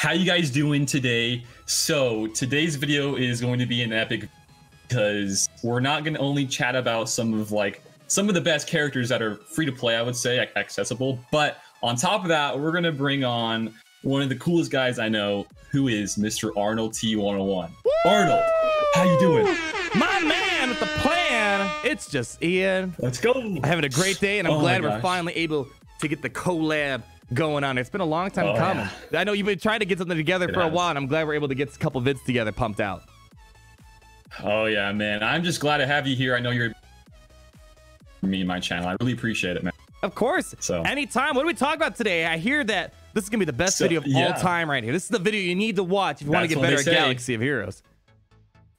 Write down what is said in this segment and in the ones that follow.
how you guys doing today? So today's video is going to be an epic because we're not going to only chat about some of like some of the best characters that are free to play, I would say, accessible, but on top of that, we're going to bring on one of the coolest guys I know, who is Mr. Arnold T101. Woo! Arnold, how you doing? My man with the plan. It's just Ian. Let's go. Having a great day, and I'm oh glad we're finally able to get the collab going on. It's been a long time oh, coming. Yeah. I know you've been trying to get something together it for has. a while, and I'm glad we're able to get a couple vids together pumped out. Oh yeah, man. I'm just glad to have you here. I know you're me and my channel. I really appreciate it, man. Of course. So anytime. What do we talk about today? I hear that this is gonna be the best so, video of yeah. all time right here. This is the video you need to watch if you want to get better at Galaxy of Heroes.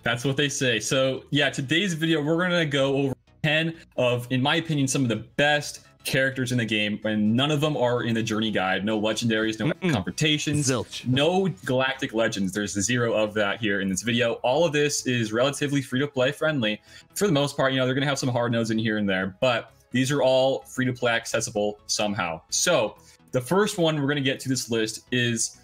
That's what they say. So yeah, today's video we're gonna go over 10 of, in my opinion, some of the best characters in the game, and none of them are in the journey guide. No legendaries, no Mm-mm. confrontations, Zilch. no galactic legends. There's zero of that here in this video. All of this is relatively free to play friendly. For the most part, you know, they're gonna have some hard nodes in here and there, but these are all free to play accessible somehow. So the first one we're gonna get to this list is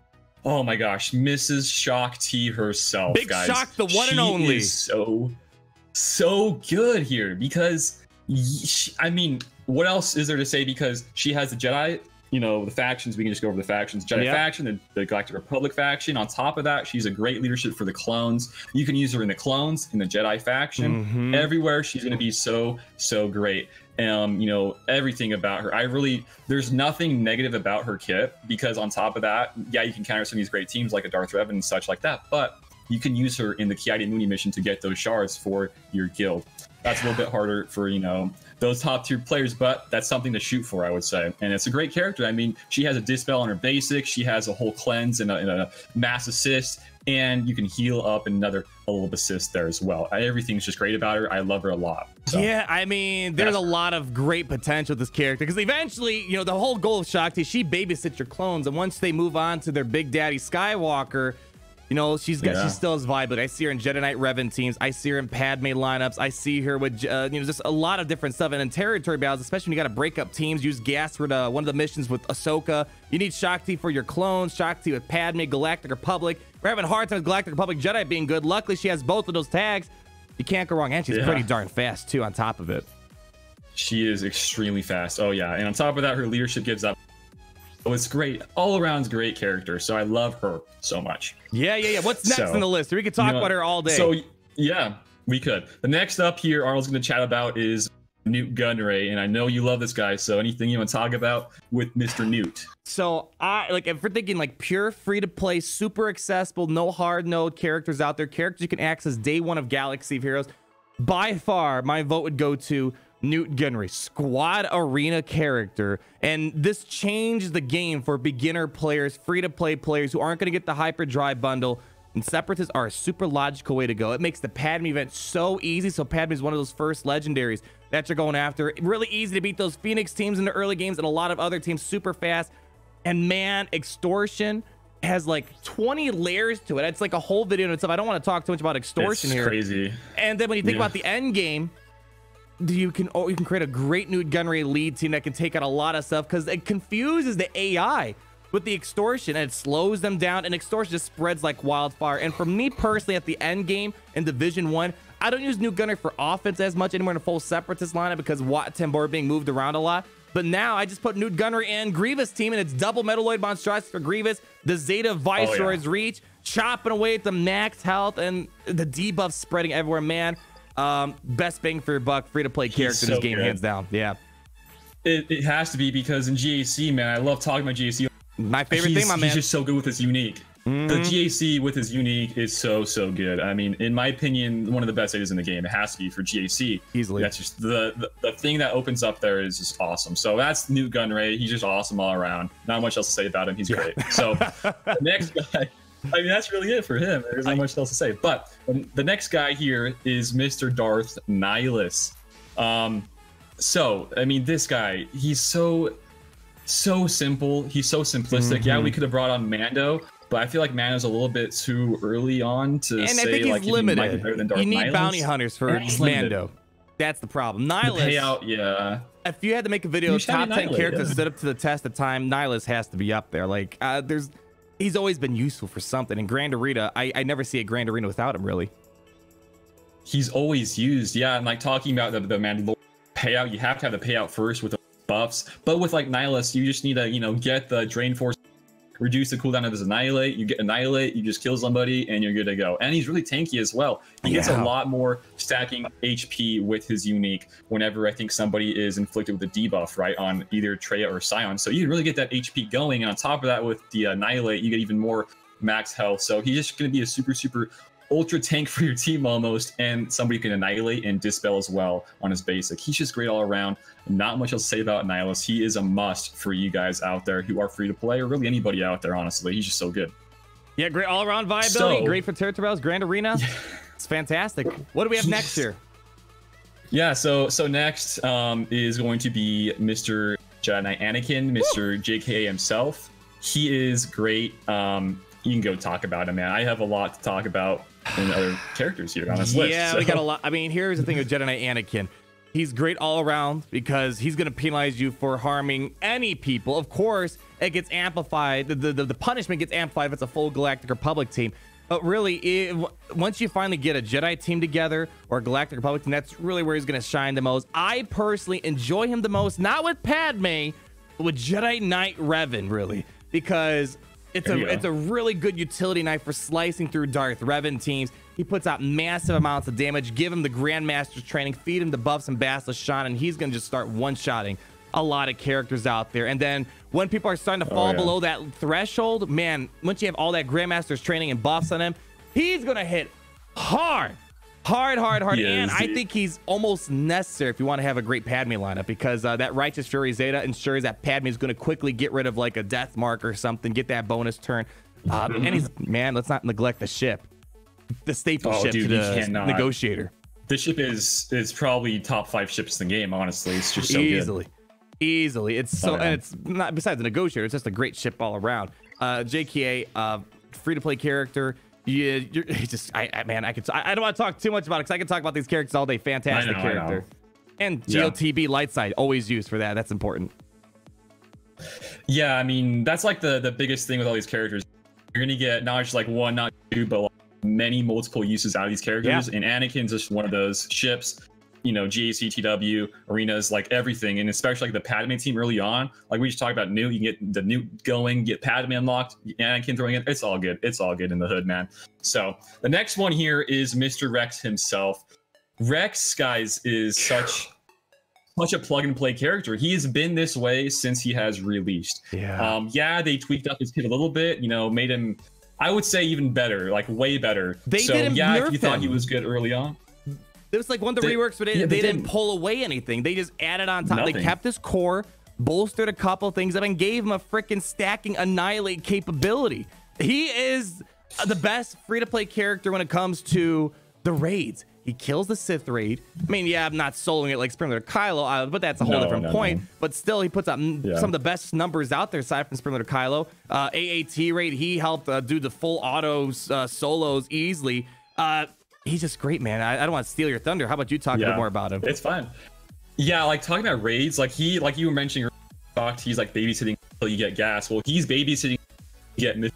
oh my gosh, Mrs. Shaak Ti herself. Big guys. Shaak, the one she and only. so so good here because she, I mean, what else is there to say? Because she has the Jedi you know the factions we can just go over the factions jedi yep. faction the, the, galactic republic faction on top of that she's a great leadership for the clones you can use her in the clones in the jedi faction mm-hmm. everywhere she's going to be so so great um, you know, everything about her. I really, there's nothing negative about her kit because on top of that, yeah, you can counter some of these great teams like a Darth Revan and such like that, but you can use her in the Ki-Adi-Mundi mission to get those shards for your guild. That's a little bit harder for, you know, those top tier players, but that's something to shoot for, I would say. And it's a great character. I mean, she has a dispel on her basic, she has a whole cleanse and a, and a mass assist, and you can heal up another a little assist there as well. Everything's just great about her. I love her a lot. So. Yeah, I mean, there's a lot of great potential with this character because eventually, you know, the whole goal of Shaak Ti, she babysits your clones, and once they move on to their big daddy Skywalker, you know, she's got yeah. she still has vibe, but I see her in Jedi Knight Revan teams. I see her in Padme lineups. I see her with uh, you know just a lot of different stuff. And in territory battles, especially when you got to break up teams, use gas for the, one of the missions with Ahsoka. You need Shaak Ti for your clones. Shaak Ti with Padme, Galactic Republic. We're having a hard time with Galactic Republic Jedi being good. Luckily, she has both of those tags. You can't go wrong, and she's yeah. pretty darn fast too. On top of it, she is extremely fast. Oh yeah, and on top of that, her leadership gives up Oh, it's great. All around great character. So I love her so much. Yeah, yeah, yeah. What's next so, in the list? We could talk you know, about her all day. So yeah, we could. The next up here, Arnold's going to chat about is Nute Gunray, and I know you love this guy. So anything you want to talk about with Mr. Nute? So I like if we're thinking like pure free to play, super accessible, no hard node characters out there, characters you can access day one of Galaxy of Heroes. By far, my vote would go to Nute Gunray, squad arena character. And this changed the game for beginner players, free to play players who aren't going to get the hyperdrive bundle. And separatists are a super logical way to go. It makes the Padme event so easy. So Padme is one of those first legendaries that you're going after. Really easy to beat those Phoenix teams in the early games and a lot of other teams super fast. And man, extortion has like 20 layers to it. It's like a whole video in itself. I don't want to talk too much about extortion it's here. crazy. And then when you think yeah. about the end game, you can oh you can create a great Nute Gunray lead team that can take out a lot of stuff because it confuses the AI with the extortion and it slows them down and extortion just spreads like wildfire. And for me personally, at the end game in Division One, I don't use Nute Gunray for offense as much anymore in a full separatist lineup because Wat Tambor being moved around a lot. But now I just put Nute Gunray and Grievous team and it's double Metaloid monstrosity for Grievous, the Zeta Viceroy's oh, yeah. reach, chopping away at the max health and the debuff spreading everywhere. Man, um, best bang for your buck, free to play character so in this game, good. hands down. Yeah. It, it has to be because in GAC, man, I love talking about GAC. My favorite he's, thing, my man. He's just so good with his unique. Mm-hmm. The GAC with his unique is so so good. I mean, in my opinion, one of the best ideas in the game. It has to be for GAC. Easily. That's just the, the, the thing that opens up there is just awesome. So that's Nute Gunray. He's just awesome all around. Not much else to say about him. He's great. So next guy I mean, that's really it for him. There's not much else to say. But um, the next guy here is Mr. Darth Nihilus. Um, so, I mean, this guy, he's so, so simple. He's so simplistic. Mm-hmm. Yeah, we mm-hmm. could have brought on Mando, but I feel like Mando's a little bit too early on to and say I think he's like limited. he might be better than Darth You need Nihilus. bounty hunters for Mando. That's the problem. Nihilus. The payout, yeah. If you had to make a video of top ten characters yeah. stood up to the test of time, Nihilus has to be up there. Like, uh, there's he's always been useful for something. And Grand Arena, I, I never see a Grand Arena without him, really. He's always used, yeah. And like talking about the, the Mandalorian payout, you have to have the payout first with the buffs. But with like Nihilus, you just need to, you know, get the Drain Force, reduce the cooldown of his Annihilate. You get Annihilate, you just kill somebody, and you're good to go. And he's really tanky as well. He gets Yeah. a lot more stacking HP with his unique whenever I think somebody is inflicted with a debuff, right, on either Traya or Sion. So you can really get that HP going. And on top of that, with the Annihilate, you get even more max health. So he's just going to be a super, super ultra tank for your team almost, and somebody can annihilate and dispel as well on his basic. He's just great all around. Not much else to say about Nihilus. He is a must for you guys out there who are free to play, or really anybody out there, honestly. He's just so good. Yeah, great all around viability. So- great for Turtles, Grand Arena. It's fantastic. What do we have next here? Yeah, so so next um, is going to be Mr. Jedi Anakin, Mr. JKA himself. He is great. Um, you can go talk about him, man. I have a lot to talk about in other characters here on this list. Yeah, we got a lot. I mean, here's the thing with Jedi Knight Anakin. He's great all around because he's going to penalize you for harming any people. Of course, it gets amplified. The, the, the punishment gets amplified if it's a full Galactic Republic team. But really, it, once you finally get a Jedi team together or a Galactic Republic team, that's really where he's going to shine the most. I personally enjoy him the most, not with Padme, but with Jedi Knight Revan, really, because it's There a it's a really good utility knife for slicing through Darth Revan teams. He puts out massive amounts of damage. Give him the Grandmaster's training, feed him the buffs and Bastila Shan, and he's gonna just start one-shotting a lot of characters out there. And then when people are starting to oh, fall yeah. below that threshold, man, once you have all that Grandmaster's training and buffs on him, he's gonna hit hard. Hard, hard, hard. He and I think he's almost necessary if you want to have a great Padme lineup because uh, that Righteous Fury Zeta ensures that Padme is going to quickly get rid of like a death mark or something, get that bonus turn. Um, and he's, man, let's not neglect the ship. The staple Oh, ship dude, to the negotiator. This ship is is probably top five ships in the game. Honestly, it's just so good. easily easily it's so Oh, yeah. and it's not besides the negotiator it's just a great ship all around uh jka uh free to play character yeah you're just i, I man i could I, I don't want to talk too much about it because i can talk about these characters all day fantastic know, character and Yeah. gltb light side always used for that that's important Yeah, I mean that's like the the biggest thing with all these characters. You're gonna get not just like one, not two, but like many multiple uses out of these characters. And Anakin's just one of those ships. You know, GAC, TW, arenas, like everything, and especially like the Padme team early on. Like we just talked about Nute, you can get the Nute going, get Padme unlocked, Anakin throwing it. It's all good. It's all good in the hood, man. So the next one here is Mr. Rex himself. Rex, guys, is such such a plug and play character. He has been this way since he has released. yeah Um, yeah, they tweaked up his kid a little bit, you know, made him, I would say, even better, like way better. They so, didn't yeah, if you thought he was good early on, it was like one of the they- reworks but they, yeah, they didn't pull away anything they just added on top they kept his core bolstered a couple things up and gave him a freaking stacking annihilate capability he is the best free to play character when it comes to the raids he kills the Sith raid. I mean, yeah, I'm not soloing it like Springler Kylo, uh, but that's a whole No, different no, point. no. But still, he puts up Yeah. some of the best numbers out there aside from Springler Kylo. Uh, AAT raid, he helped uh, do the full autos uh, solos easily. Uh, he's just great, man. I, I don't want to steal your thunder. How about you talk a yeah, bit more about him? It's fine. Yeah, like talking about raids, like he, like you were mentioning, he's like babysitting until you get gas. Well, he's babysitting to get.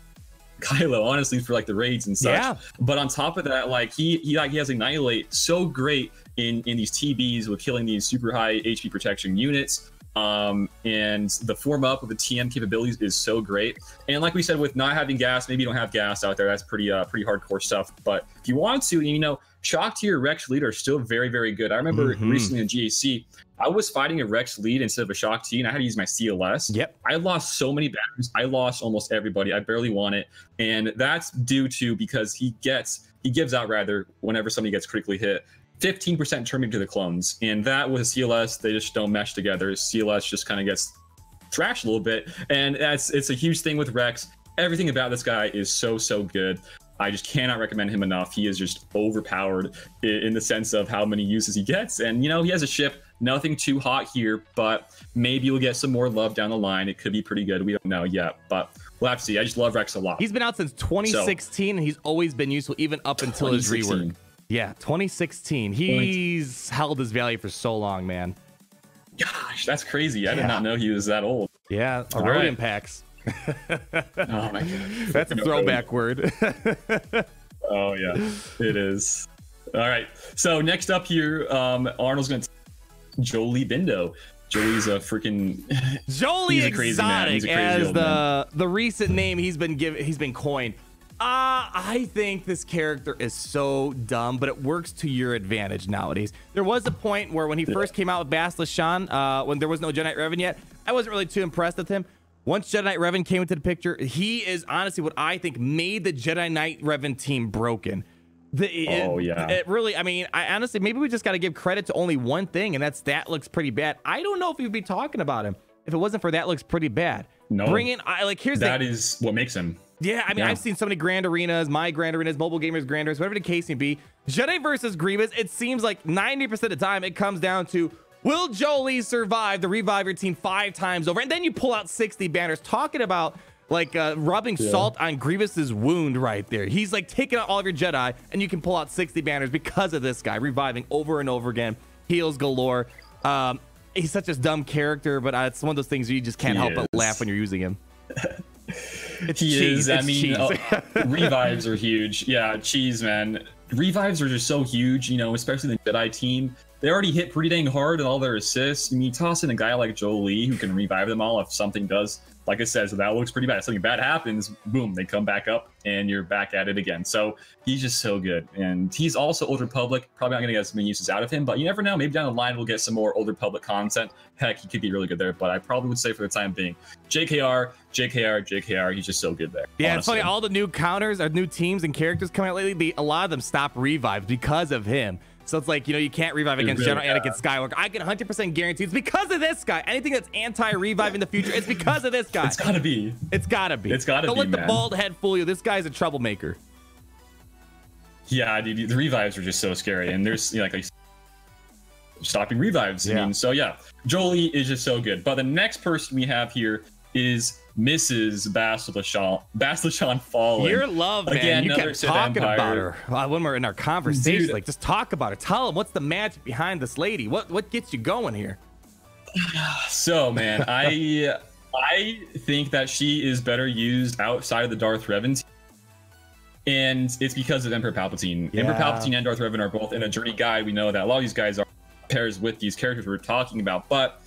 Kylo, honestly, for like the raids and such. Yeah. But on top of that, like he, he like he has annihilate so great in in these TBs with killing these super high HP protection units. Um, and the form up with the TM capabilities is so great. And like we said, with not having gas, maybe you don't have gas out there. That's pretty uh pretty hardcore stuff. But if you want to, you know, shock tier Rex lead are still very very good. I remember Mhm. recently in GAC, I was fighting a Rex lead instead of a Shaak Ti, and I had to use my CLS. Yep. I lost so many battles. I lost almost everybody. I barely won it, and that's due to because he gets he gives out rather whenever somebody gets critically hit. 15% turning to the clones, and that with CLS, they just don't mesh together. CLS just kind of gets trashed a little bit, and that's it's a huge thing with Rex. Everything about this guy is so so good. I just cannot recommend him enough. He is just overpowered in the sense of how many uses he gets, and you know he has a ship. Nothing too hot here, but maybe you'll get some more love down the line. It could be pretty good. We don't know yet, but we'll have to see. I just love Rex a lot. He's been out since 2016, and he's always been useful, even up until his 2016. rework. Yeah, 2016. He's held his value for so long, man. Gosh, that's crazy. I Yeah. did not know he was that old. Yeah, All Aurodium right. packs. oh my god. That's a throwback word. oh yeah, it is. All right. So next up here, um, Arnold's gonna t- Jolee Bindo. Jolee's a freaking Jolee he's a crazy man. Exotic He's a crazy as old the man. the recent name he's been given he's been coined. Uh, I think this character is so dumb, but it works to your advantage nowadays. There was a point where when he first came out with Bastila Shan, uh, when there was no Jedi Knight Revan yet, I wasn't really too impressed with him. Once Jedi Knight Revan came into the picture, he is honestly what I think made the Jedi Knight Revan team broken. The, it- Oh, yeah. It really, I mean, I honestly, maybe we just got to give credit to only one thing, and that's that looks pretty bad. I don't know if we'd be talking about him if it wasn't for that looks pretty bad. No. Bring in, I like, here's That the, is what makes him. Yeah, I mean, Yeah. I've seen so many grand arenas, my grand arenas, mobile gamers grand arenas, whatever the case may be. Jedi versus Grievous, it seems like 90% of the time it comes down to will Jolee survive the revive your team five times over? And then you pull out 60 banners talking about like uh, rubbing salt on Grievous's wound right there. He's like taking out all of your Jedi, and you can pull out 60 banners because of this guy reviving over and over again. Heals galore. Um, he's such a dumb character, but uh, it's one of those things where you just can't He help but laugh when you're using him. It's He cheese. is. I mean, cheese. uh, revives are huge. Yeah, cheese, man. Revives are just so huge, you know, especially the Jedi team. They already hit pretty dang hard in all their assists. I mean, you toss in a guy like Jolee who can revive them all if something does, like I said, so that looks pretty bad. If something bad happens, boom, they come back up and you're back at it again. So he's just so good. And he's also Old Republic. Probably not going to get as many uses out of him, but you never know. Maybe down the line we'll get some more Old Republic content. Heck, he could be really good there, but I probably would say for the time being, JKR, JKR, JKR, he's just so good there. Yeah, it's funny. All the new counters, or new teams and characters coming out lately, they, a lot of them stop revives because of him. So it's like, you know, you can't revive against really General Anakin Skywalker. I can 100% guarantee it's because of this guy. Anything that's anti-revive in the future, it's because of this guy. It's gotta be. It's gotta be. It's gotta Don't be, let the bald head fool you. This guy's a troublemaker. Yeah, dude, the revives are just so scary, and there's you know, like, like stopping revives. I Yeah. mean, so yeah, Jolee is just so good. But the next person we have here is Mrs. Bastila Shan Basilishan Fallen. Your love, man. Again, you kept talking about her uh, when we're in our conversation. Dude. Like, just talk about her. Tell him what's the magic behind this lady. What what gets you going here? So man, I I think that she is better used outside of the Darth Revan team. And it's because of Emperor Palpatine. Emperor Palpatine and Darth Revan are both in a journey guide. We know that a lot of these guys are pairs with these characters we're talking about, but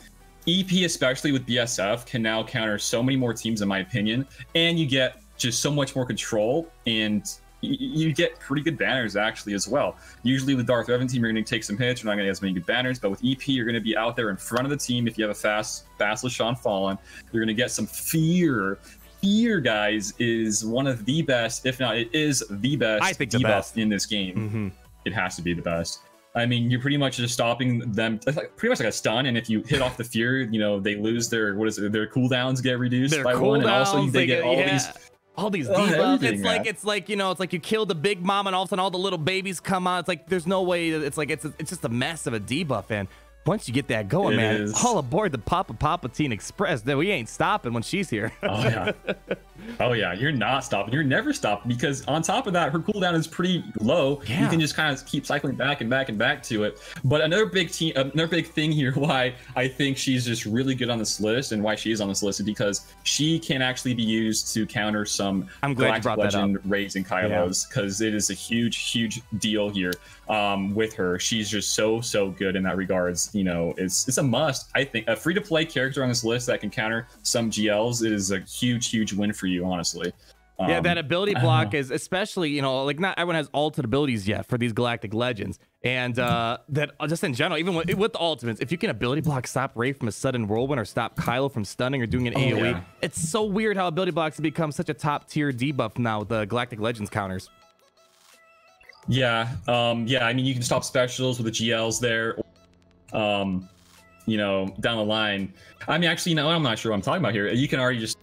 EP, especially with BSF, can now counter so many more teams, in my opinion, and you get just so much more control, and you get pretty good banners actually as well. Usually with Darth Revan team, you're going to take some hits, you're not going to get as many good banners, but with EP, you're going to be out there in front of the team. If you have a fast Bastila Shan Fallen, you're going to get some fear. Fear, guys, is one of the best, if not, it is the best I think the debuff best. in this game Mm-hmm. it has to be the best. I mean, you're pretty much just stopping them, like pretty much like a stun. And if you hit off the fear, you know they lose their what is it? Their cooldowns get reduced Their by one, and also they, get, all yeah. these. all these debuffs. It's like man. it's like you know, it's like you kill the big mom, and all of a sudden all the little babies come out. It's like there's no way. that- It's like it's it's just a mess of a debuff. And once you get that going, It man, is. all aboard the Papa Palpatine Express. That we ain't stopping when she's here. Oh yeah, oh yeah. You're not stopping. You're never stopping because on top of that, her cooldown is pretty low. Yeah. You can just kind of keep cycling back and back and back to it. But another big team, another big thing here, why I think she's just really good on this list and why she is on this list is because she can actually be used to counter some I'm glad Galactic Legend raids and Kylos because it is a huge, huge deal here um, with her. She's just so, so good in that regards. You know, it's it's a must. I think a free to play character on this list that can counter some GLs is a huge, huge win for you, honestly. yeah, Um, that ability block is especially you know like not everyone has ultimate abilities yet for these Galactic Legends, and uh that uh, just in general, even with, with the ultimates, if you can ability block stop Rey from a sudden whirlwind or stop Kylo from stunning or doing an AOE, Oh, yeah. it's so weird how ability blocks have become such a top tier debuff now with the Galactic Legends counters. Yeah, um, yeah. I mean, you can stop specials with the GLs there. Um, you know, down the line. I mean, actually, no, I'm not sure what I'm talking about here. You can already just,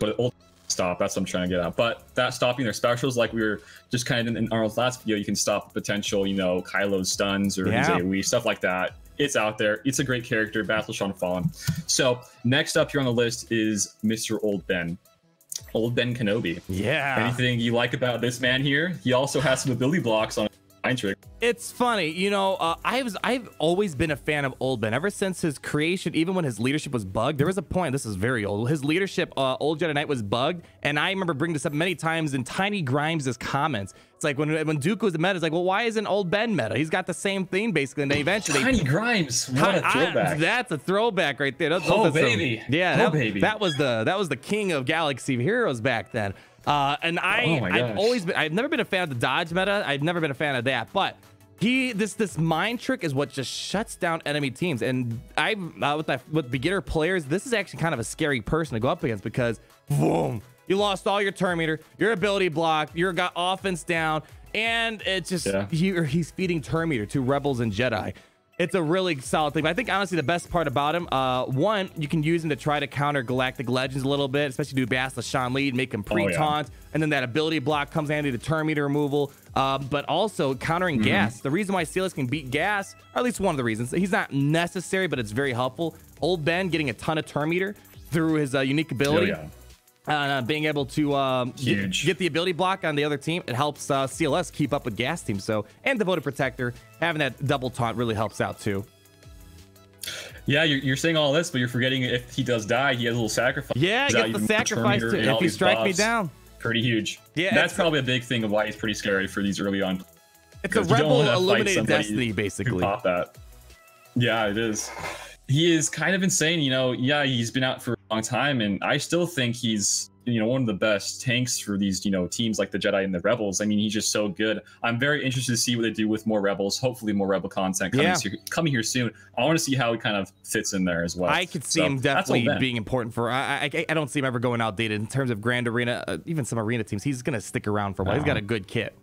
but ult stop. That's what I'm trying to get at. But that stopping their specials, like we were just kind of in, in Arnold's last video, you can stop potential, you know, Kylo's stuns or his Yeah. AOE stuff like that. It's out there. It's a great character, Bastila Shan Fallen. So next up here on the list is Mr. Old Ben, Old Ben Kenobi. Yeah. Anything you like about this man here? He also has some ability blocks on mind trick. It's funny, you know. Uh, I was I've always been a fan of Old Ben ever since his creation. Even when his leadership was bugged, there was a point. This is very old. His leadership, uh, Old Jedi Knight, was bugged, and I remember bringing this up many times in Tiny Grimes' comments. It's like when when Duke was the meta, it's like, well, why isn't Old Ben meta? He's got the same thing basically. And they eventually Tiny Grimes, what a throwback! I, that's a throwback right there. That's, oh that's baby, some, yeah, oh that, baby. That was the that was the king of Galaxy Heroes back then. Uh, and I, oh I've always been, I've never been a fan of the dodge meta. I've never been a fan of that. But he, this, this mind trick is what just shuts down enemy teams. And I, uh, with that, with beginner players, this is actually kind of a scary person to go up against because, boom, you lost all your turn meter, your ability block, your got offense down, and it's just Yeah. he, he's feeding turn meter to rebels and Jedi. It's a really solid thing. But I think honestly the best part about him, uh, one, you can use him to try to counter Galactic Legends a little bit, especially do Bass Sean Lee, make him Oh, yeah. pre-taunt, and then that ability block comes handy to turn meter removal. Um, but also countering Mm-hmm. gas. The reason why CLS can beat gas, or at least one of the reasons, he's not necessary, but it's very helpful. Old Ben getting a ton of turn meter through his uh, unique Oh, ability yeah. Uh, being able to um, get- Huge. Get, the ability block on the other team, it helps uh, CLS keep up with gas team. So, and Devoted Protector having that double taunt really helps out too. Yeah, you're, you're saying all this, but you're forgetting if he does die, he has a little sacrifice. Yeah, He's get out the sacrifice too. If you these strike me down, pretty huge. Yeah, that's probably a big thing of why he's pretty scary for these early on. it's a because you don't rebel illuminated destiny, basically. pop that? Yeah, it is. He is kind of insane. You know, yeah, he's been out for a long time, and I still think he's you know one of the best tanks for these you know teams like the Jedi and the Rebels. I mean, he's just so good. I'm very interested to see what they do with more Rebels. Hopefully, more Rebel content coming, Yeah. here, coming here soon. I want to see how he kind of fits in there as well. I could see So, him definitely being important for. I, I I don't see him ever going outdated in terms of Grand Arena, uh, even some arena teams. He's gonna stick around for a while. He's got Uh-huh. a good kit.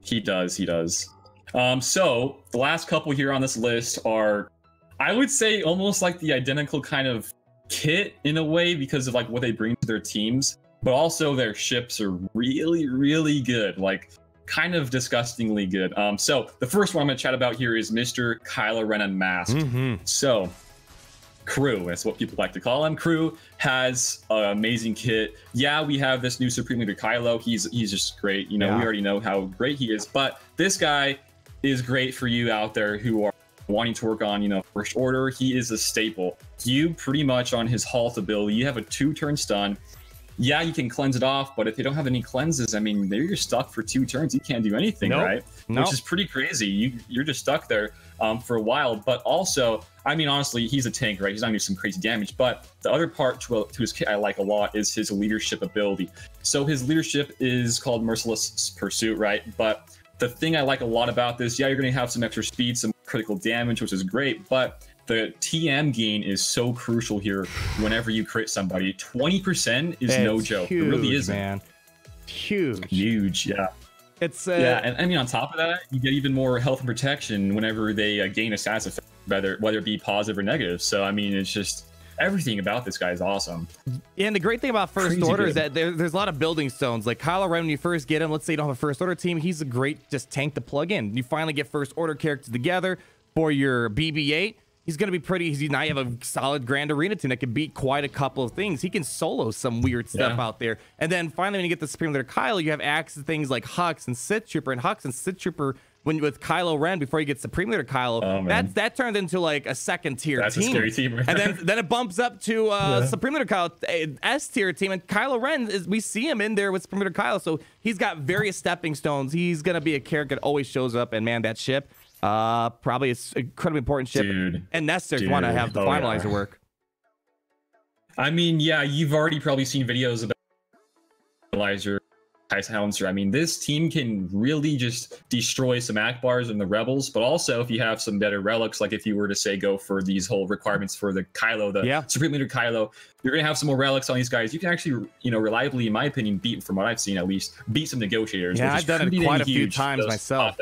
He does. He does. Um, so the last couple here on this list are, I would say, almost like the identical kind of kit in a way because of like what they bring to their teams, but also their ships are really, really good. Like kind of disgustingly good. Um, so the first one I'm gonna chat about here is Mr. Kylo Ren Unmasked. Mm-hmm. So, KRU, that's what people like to call him. KRU has an amazing kit. Yeah, we have this new Supreme Leader Kylo. He's he's just great. You know, Yeah. we already know how great he is. But this guy is great for you out there who are wanting to work on, you know, first order. He is a staple. You pretty much on his halt ability, you have a two-turn stun. Yeah, you can cleanse it off, but if you don't have any cleanses, I mean, there you're stuck for two turns. You can't do anything, Nope. right? Nope. Which is pretty crazy. You you're just stuck there um, for a while. But also, I mean, honestly, he's a tank, right? He's not gonna do some crazy damage. But the other part to, to his kit I like a lot is his leadership ability. So his leadership is called Merciless Pursuit, right? But the thing I like a lot about this, yeah, you're gonna have some extra speed, some critical damage, which is great, but the TM gain is so crucial here whenever you crit somebody. 20% is no joke. Huge, it really is man. Huge. huge. Yeah. It's uh, Yeah, and I mean, on top of that, you get even more health and protection whenever they uh, gain a status effect, whether whether it be positive or negative. So I mean, it's just everything about this guy is awesome. Yeah, and the great thing about first Crazy order is that there, there's a lot of building stones. Like Kylo Ren, when you first get him, let's say you don't have a first order team, he's a great just tank to plug in. You finally get first order characters together for your BB-8. He's gonna be pretty. He's now you have a solid Grand Arena team that can beat quite a couple of things. He can solo some weird stuff Yeah. out there. And then finally, when you get the Supreme Leader Kylo, you have access to things like Hux and Sith Trooper. And Hux and Sith Trooper, when with Kylo Ren before you get Supreme Leader Kylo, Oh, that's that turned into like a second tier That's a team. scary team and then then it bumps up to uh, Yeah. Supreme Leader Kylo, S tier team, and Kylo Ren is we see him in there with Supreme Leader Kylo, so he's got various stepping stones. He's gonna be a character that always shows up, and man, that ship, uh, probably is incredibly important ship Dude. and necessary to want to have the Oh, yeah. finalizer work. I mean, yeah, you've already probably seen videos about Elijah Tyson Silencer. I mean, this team can really just destroy some Akbars and the Rebels, but also if you have some better relics, like if you were to say go for these whole requirements for the Kylo, the Yeah. Supreme Leader Kylo, you're gonna have some more relics on these guys. You can actually, you know, reliably, in my opinion, beat from what I've seen at least, beat some negotiators. Yeah, I've done it quite a few times myself.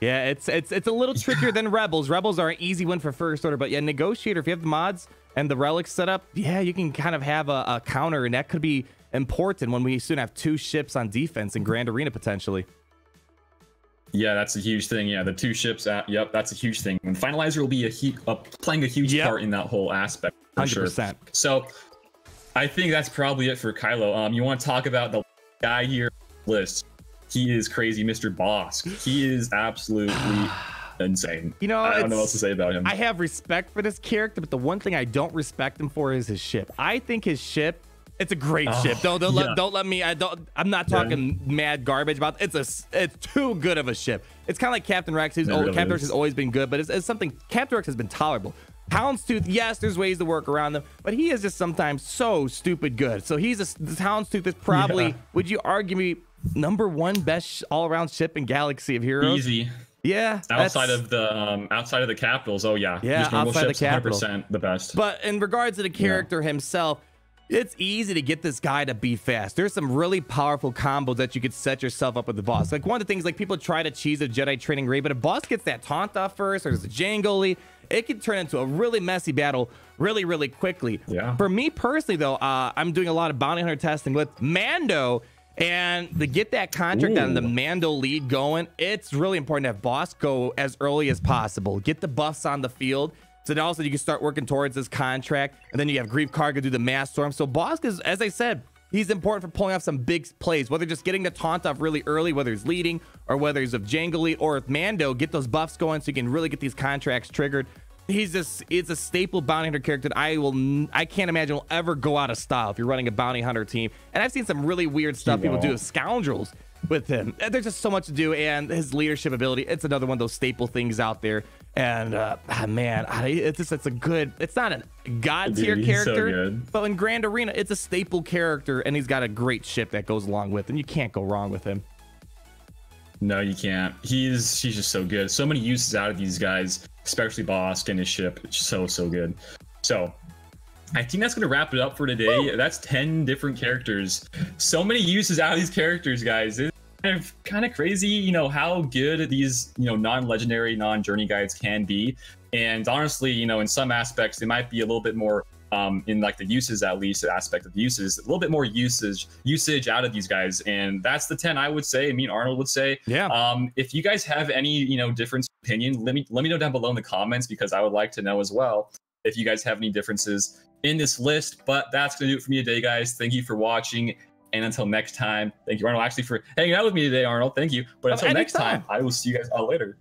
Yeah, it's it's it's a little trickier than Rebels. Rebels are an easy win for first order, but yeah, Negotiator, if you have the mods and the relics set up, yeah, you can kind of have a, a counter, and that could be important when we soon have two ships on defense in Grand Arena potentially. Yeah, that's a huge thing. Yeah, the two ships. At, yep, that's a huge thing. And finalizer will be a uh, playing a huge Yep. part in that whole aspect. For Hundred sure. So, I think that's probably it for Kylo. Um, you want to talk about the guy here list? he is crazy, Mr. Bossk. He is absolutely insane. You know, I don't know what else to say about him. I have respect for this character, but the one thing I don't respect him for is his ship. I think his ship it's a great oh, ship. Don't don't, yeah. let, don't let me. I don't. I'm not talking yeah. mad garbage about. It's a. It's too good of a ship. It's kind of like Captain Rex. Who's oh, really Captain is. Rex has always been good, but it's, it's something. Captain Rex has been tolerable. Houndstooth, yes, there's ways to work around them, but he is just sometimes so stupid good. So he's a this Houndstooth is probably. Yeah. Would you argue me number one best all around ship in Galaxy of Heroes? Easy. Yeah, outside of the um, outside of the capitals. Oh yeah, yeah, outside the capital, the best. But in regards to the character yeah. himself, it's easy to get this guy to be fast. There's some really powerful combos that you could set yourself up with the Bossk. Like one of the things, like people try to cheese a Jedi training raid, but if Bossk gets that taunt off first, or there's a Jango it can turn into a really messy battle really, really quickly. Yeah. For me personally, though, uh, I'm doing a lot of bounty hunter testing with Mando. And to get that contract Ooh. on the Mando lead going, it's really important to have Bossk go as early as possible. Get the buffs on the field so then also you can start working towards this contract. And then you have Greef Karga do the mass storm. So Bossk is, as I said, he's important for pulling off some big plays, whether just getting the taunt off really early, whether he's leading or whether he's of Jango lead or with Mando, get those buffs going so you can really get these contracts triggered. He's just it's a staple bounty hunter character that I will I can't imagine will ever go out of style if you're running a bounty hunter team. And I've seen some really weird stuff people do with scoundrels with him. There's just so much to do, and his leadership ability. It's another one of those staple things out there. And uh, ah, man, it's just it's a good. It's not a god tier character, so but in Grand Arena, it's a staple character, and he's got a great ship that goes along with, and you can't go wrong with him. No, you can't. He's he's just so good. So many uses out of these guys, especially Bossk and his ship. It's so so good. So I think that's gonna wrap it up for today. Woo! That's ten different characters. So many uses out of these characters, guys. It's kind of kind of crazy, you know, how good these you know non-legendary, non-journey guides can be. And honestly, you know, in some aspects, they might be a little bit more um, in like the uses at least aspect of the uses a little bit more usage usage out of these guys and that's the 10 i would say i mean arnold would say yeah um, if you guys have any you know different opinion let me let me know down below in the comments because i would like to know as well if you guys have any differences in this list. But that's going to do it for me today, guys. Thank you for watching. And until next time, thank you, Arnold, actually, for hanging out with me today, Arnold. Thank you. But until next time, I will see you guys all later.